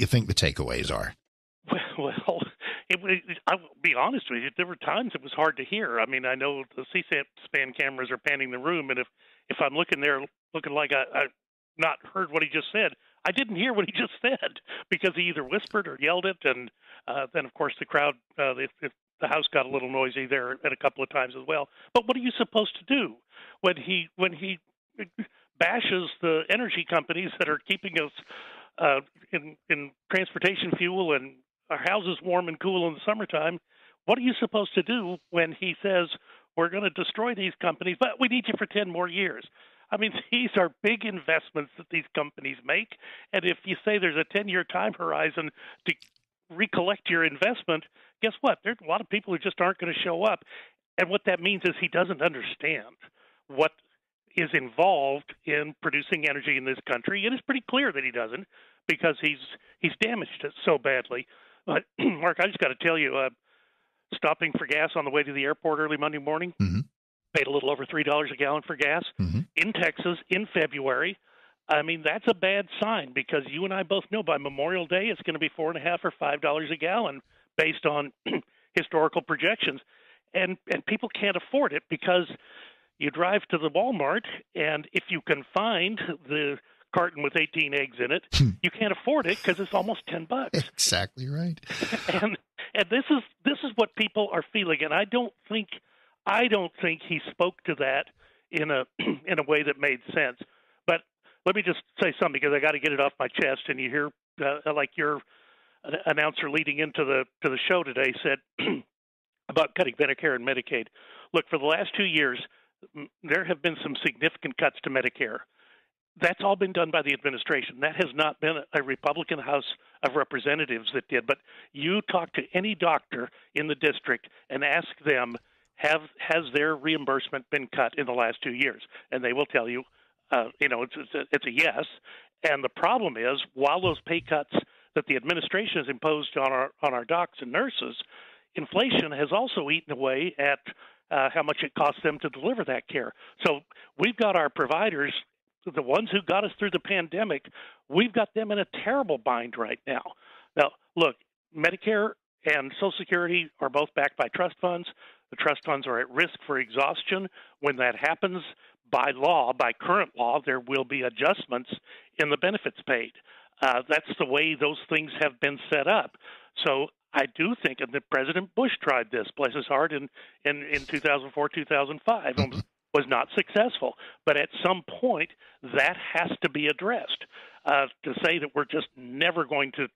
you think the takeaways are? Well, it, it, I'll be honest with you. There were times it was hard to hear. I mean, I know the C-SPAN cameras are panning the room, and if if I'm looking there looking like I, I not heard what he just said, I didn't hear what he just said because he either whispered or yelled it, and uh, then of course the crowd, uh, the, the house got a little noisy there at a couple of times as well. But what are you supposed to do when he when he bashes the energy companies that are keeping us uh, in in transportation fuel and our houses warm and cool in the summertime? What are you supposed to do when he says we're going to destroy these companies, but we need you for ten more years? I mean, these are big investments that these companies make, and if you say there's a ten-year time horizon to recollect your investment, guess what? There's a lot of people who just aren't going to show up. And what that means is he doesn't understand what is involved in producing energy in this country. It is pretty clear that he doesn't because he's he's damaged it so badly. But Mark, I just got to tell you, uh, stopping for gas on the way to the airport early Monday morning, mm-hmm. paid a little over three dollars a gallon for gas mm-hmm. in Texas in February. I mean, that's a bad sign because you and I both know by Memorial Day it's going to be four and a half or five dollars a gallon based on historical projections, and and people can't afford it because you drive to the Walmart and if you can find the carton with 18 eggs in it, Hmm. you can't afford it because it's almost 10 bucks. Exactly right. and and this is this is what people are feeling, and I don't think I don't think he spoke to that in a in a way that made sense. But let me just say something because I got to get it off my chest. And you hear uh, like your announcer leading into the to the show today said about cutting Medicare and Medicaid. Look, for the last two years, there have been some significant cuts to Medicare. That's all been done by the administration. That has not been a Republican House of Representatives that did. But you talk to any doctor in the district and ask them, have has their reimbursement been cut in the last two years? And they will tell you, uh, you know, it's it's a, it's a yes. And the problem is, while those pay cuts that the administration has imposed on our on our docs and nurses, inflation has also eaten away at uh, how much it costs them to deliver that care. So we've got our providers, the ones who got us through the pandemic, we've got them in a terrible bind right now. Now, look, Medicare and Social Security are both backed by trust funds. The trust funds are at risk for exhaustion. When that happens, by law, by current law, there will be adjustments in the benefits paid. Uh, that's the way those things have been set up. So I do think that President Bush tried this, bless his heart, in in, in 2004, 2005, and was not successful. But at some point, that has to be addressed. Uh, to say that we're just never going to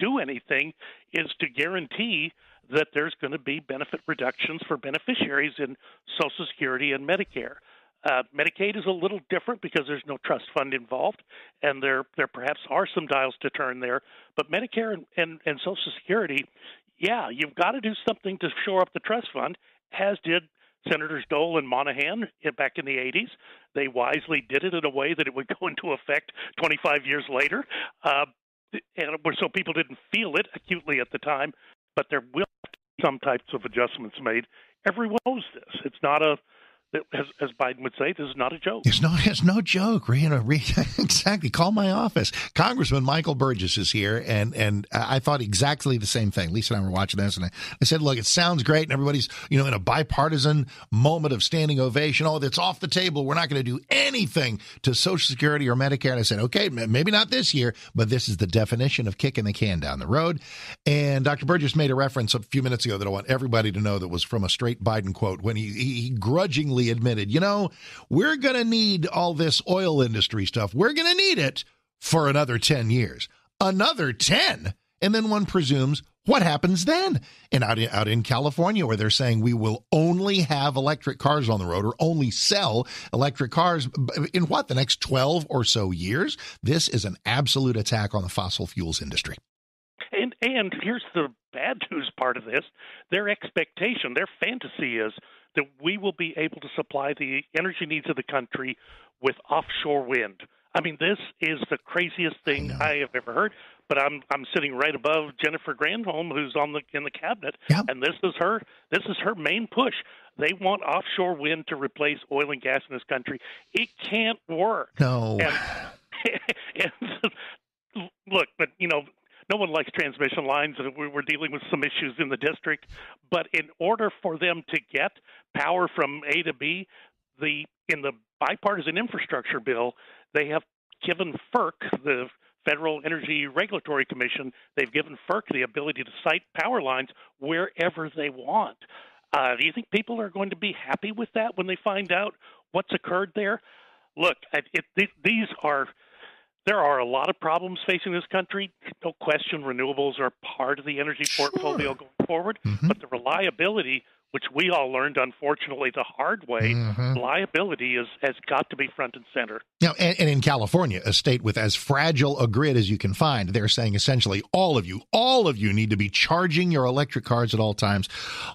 do anything is to guarantee that there's going to be benefit reductions for beneficiaries in Social Security and Medicare. Uh, Medicaid is a little different because there's no trust fund involved, and there there perhaps are some dials to turn there. But Medicare and, and, and Social Security, yeah, you've got to do something to shore up the trust fund, as did Senators Dole and Moynihan back in the 80s. They wisely did it in a way that it would go into effect 25 years later, uh, and so people didn't feel it acutely at the time. But there will be some types of adjustments made. Everyone knows this. It's not a as, as, Biden would say, this is not a joke. It's not. It's no joke. You know, exactly. Call my office. Congressman Michael Burgess is here, and and I thought exactly the same thing. Lisa and I were watching this, and I, I said, "Look, it sounds great, and everybody's you know in a bipartisan moment of standing ovation. Oh, that's off the table. We're not going to do anything to Social Security or Medicare." And I said, "Okay, maybe not this year, but this is the definition of kicking the can down the road." And Dr. Burgess made a reference a few minutes ago that I want everybody to know that was from a straight Biden quote when he, he grudgingly admitted, you know, we're going to need all this oil industry stuff. We're going to need it for another 10 years. Another 10? And then one presumes, what happens then? And out in, out in California, where they're saying we will only have electric cars on the road or only sell electric cars in what, the next 12 or so years? This is an absolute attack on the fossil fuels industry. And here's the bad news part of this: their expectation, their fantasy is that we will be able to supply the energy needs of the country with offshore wind. I mean, this is the craziest thing I, I have ever heard. But I'm I'm sitting right above Jennifer Granholm, who's on the in the cabinet, yep. and this is her this is her main push. They want offshore wind to replace oil and gas in this country. It can't work. No. And, and look, but you know, no one likes transmission lines, and we're dealing with some issues in the district. But in order for them to get power from A to B, the in the bipartisan infrastructure bill, they have given FERC the Federal Energy Regulatory Commission, they've given FERC the ability to site power lines wherever they want. Uh, do you think people are going to be happy with that when they find out what's occurred there? Look, it, it, these are there are a lot of problems facing this country. No question, renewables are part of the energy portfolio going forward, mm-hmm. but the reliability which we all learned, unfortunately, the hard way, mm-hmm. liability is, has got to be front and center. Now, and, and, in California, a state with as fragile a grid as you can find, they're saying essentially all of you, all of you need to be charging your electric cars at all times.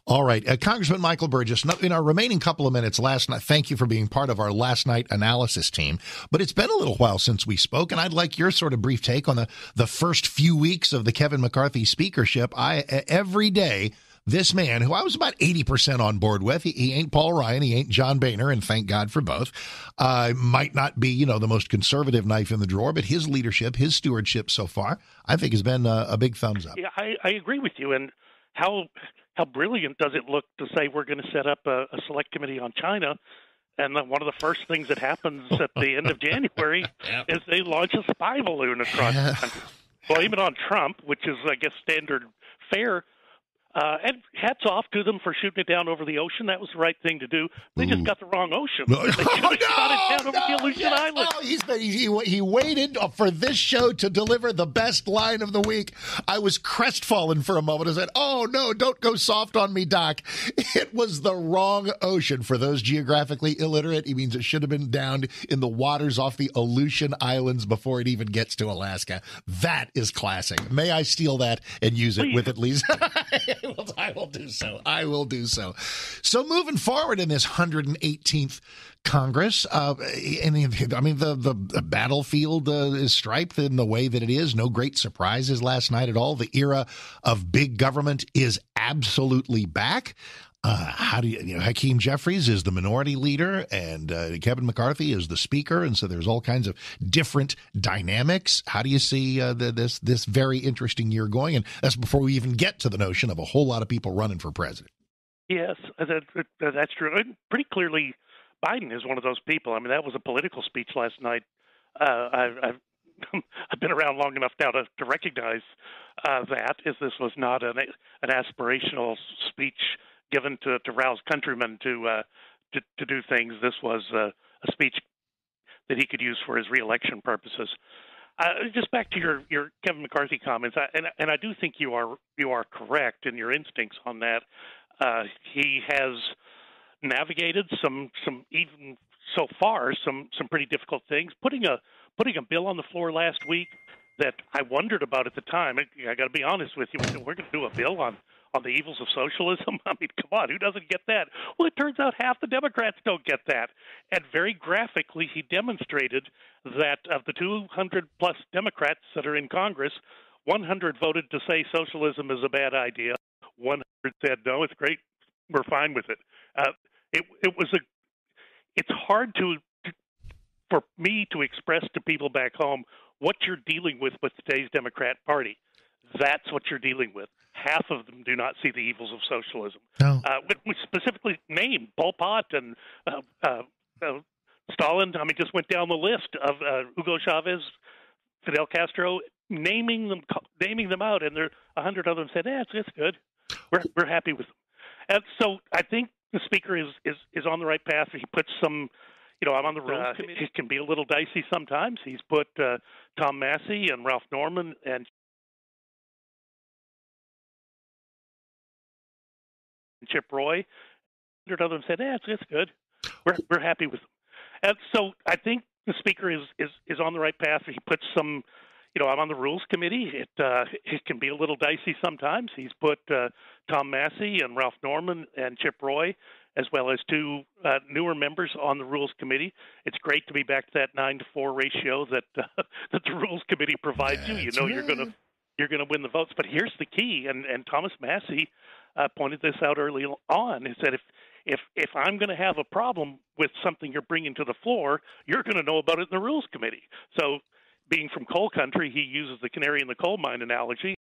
All right, uh, Congressman Michael Burgess, in our remaining couple of minutes last night, thank you for being part of our last night analysis team. But it's been a little while since we spoke, and I'd like your sort of brief take on the, the first few weeks of the Kevin McCarthy speakership. I every day this man, who I was about 80% on board with, he, he ain't Paul Ryan, he ain't John Boehner, and thank God for both, uh, might not be, you know, the most conservative knife in the drawer, but his leadership, his stewardship so far, I think has been a, a big thumbs up. Yeah, I, I agree with you. And how how brilliant does it look to say we're going to set up a, a select committee on China and one of the first things that happens at the end of January yep. is they launch a spy balloon across yeah. the country. Blame it on Trump, which is, I guess, standard fare. Uh, and hats off to them for shooting it down over the ocean. That was the right thing to do. They Ooh. just got the wrong ocean. They should have no, shot it down over no, the Aleutian yes. Island. Oh, he's been, he, he waited for this show to deliver the best line of the week. I was crestfallen for a moment. I said, "Oh no, don't go soft on me, Doc." It was the wrong ocean for those geographically illiterate. He means it should have been down in the waters off the Aleutian Islands before it even gets to Alaska. That is classic. May I steal that and use it Please. with at least. will, I will do so. I will do so. So moving forward in this 118th Congress, uh, and I mean the the, the battlefield uh, is striped in the way that it is. No great surprises last night at all. The era of big government is absolutely back. Uh, how do you, you know, Hakeem Jeffries is the minority leader and uh, Kevin McCarthy is the speaker. And so there's all kinds of different dynamics. How do you see uh, the, this, this very interesting year going? And that's before we even get to the notion of a whole lot of people running for president. Yes, that, that's true. And pretty clearly, Biden is one of those people. I mean, that was a political speech last night. Uh, I've, I've I've been around long enough now to, to recognize uh, that is this was not an, an aspirational speech given to, to rouse countrymen to, uh, to, to do things. This was uh, a speech that he could use for his reelection purposes. Uh, just back to your, your Kevin McCarthy comments, I, and and I do think you are you are correct in your instincts on that. Uh, he has navigated some some even so far some some pretty difficult things. Putting a putting a bill on the floor last week that I wondered about at the time. I, I got to be honest with you. We're going to do a bill on on the evils of socialism? I mean, come on, who doesn't get that? Well, it turns out half the Democrats don't get that. And very graphically, he demonstrated that of the 200 plus Democrats that are in Congress, 100 voted to say socialism is a bad idea. 100 said no, it's great, we're fine with it. Uh, it it was a. It's hard to for me to express to people back home what you're dealing with with today's Democrat Party. That's what you're dealing with half of them do not see the evils of socialism. No. Uh, we specifically name Pol Pot and uh, uh, uh, Stalin. I mean, just went down the list of uh, Hugo Chavez, Fidel Castro, naming them, naming them out, and there a hundred of them said, "Yeah, it's, it's good. We're we're happy with them." And so I think the speaker is is is on the right path. He puts some. You know, I'm on the rules uh, committee. It can be a little dicey sometimes. He's put uh, Tom Massie and Ralph Norman and Chip Roy. Hundred of them said, "Yeah, it's, it's good. We're we're happy with them." And so I think the speaker is is is on the right path. He puts some, you know, I'm on the rules committee. It uh, it can be a little dicey sometimes. He's put uh, Tom Massie and Ralph Norman and Chip Roy, as well as two uh, newer members on the rules committee. It's great to be back to that nine to four ratio that uh, that the rules committee provides That's you. You know, right. you're going to you're going to win the votes. But here's the key, and and Thomas Massie uh, pointed this out early on. Is that if if if I'm going to have a problem with something you're bringing to the floor, you're going to know about it in the rules committee. So being from coal country, he uses the canary in the coal mine analogy.